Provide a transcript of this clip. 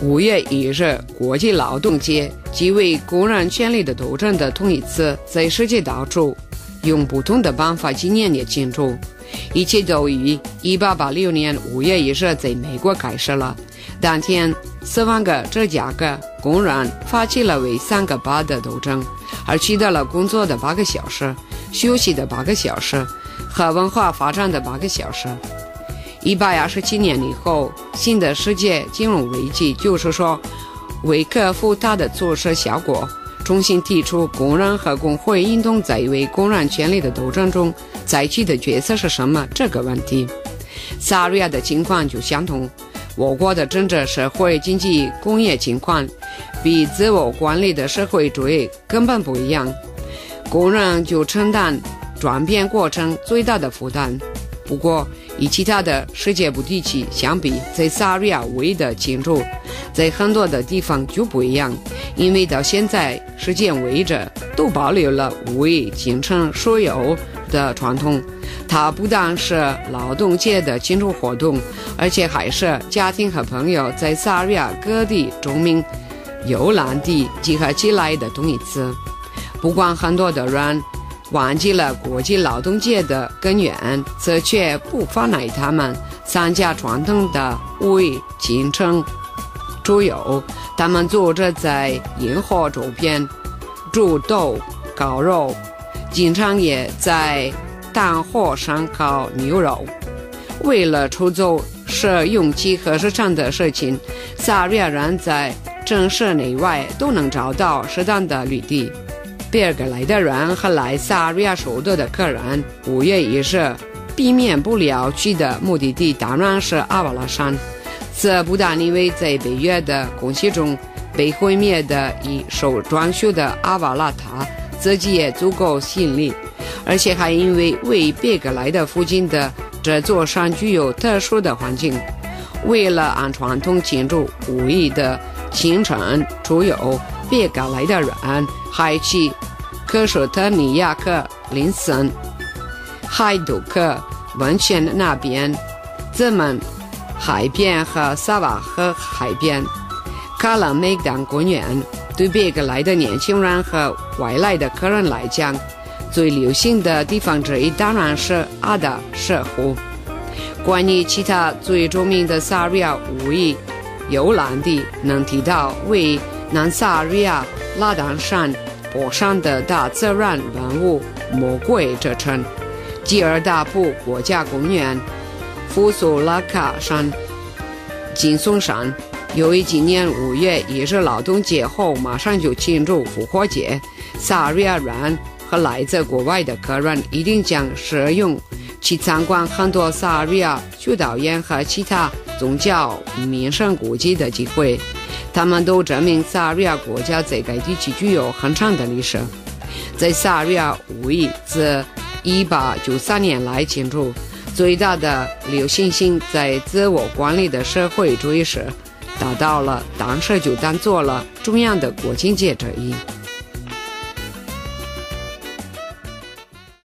五月一日，国际劳动节即为工人权利的斗争的同一次，在世界到处用不同的办法纪念的庆祝。一切都于1886年5月1日在美国开始了。当天，四万个芝加哥工人发起了为三个八的斗争，而取得了工作的八个小时、休息的八个小时和文化发展的八个小时。一百二十七年以后，新的世界金融危机，就是说，为克服它的措施效果，重新提出工人和工会运动在为工人权利的斗争中载起的角色是什么这个问题。萨瑞亚的情况就相同，我国的政治、社会、经济、工业情况，比自我管理的社会主义根本不一样，工人就承担转变过程最大的负担。不过，与其他的世界不地区相比，在萨瑞亚唯一的庆祝，在很多的地方就不一样。因为到现在，世界为止都保留了为进城所有的传统。它不但是劳动节的庆祝活动，而且还是家庭和朋友在萨瑞亚各地著名游览地集合起来的同一次。不管很多的人。忘记了国际劳动节的根源，则却不妨碍他们参加传统的为进城出游。他们坐着在银河周边煮豆烤肉，经常也在炭火上烤牛肉。为了出走是勇气和市场的事情，萨瑞尔人在城市内外都能找到适当的绿地。贝尔格莱德人和来萨瑞亚首都的客人，五月一日避免不了去的目的地当然是阿瓦拉山。这不但因为在北约的空袭中被毁灭的一手装修的阿瓦拉塔自己也足够吸引力，而且还因为为贝格莱德附近的这座山具有特殊的环境。为了按传统庆祝五一的清晨出游。别格来的人还去科什特尼亚克林森、海杜克温泉那边，泽门海边和萨瓦河海边，卡拉梅当公园。对别个来的年轻人和外来的客人来讲，最流行的地方之一当然是阿达舍湖。关于其他最著名的萨瑞亚五一游览地，能提到为。南萨瑞亚拉丹山坡上的大自然文物魔鬼之称，吉尔达布国家公园、富苏拉卡山、金松山。由于今年五月一日劳动节后马上就庆祝复活节，萨瑞亚人和来自国外的客人一定将使用去参观很多萨瑞亚修道院和其他宗教名胜古迹的机会。他们都证明萨瑞亚国家在该地区具有很长的历史。在萨瑞亚五一自1893年来庆祝，最大的流行性在自我管理的社会主义时达到了，当时就当做了重要的国庆节之一。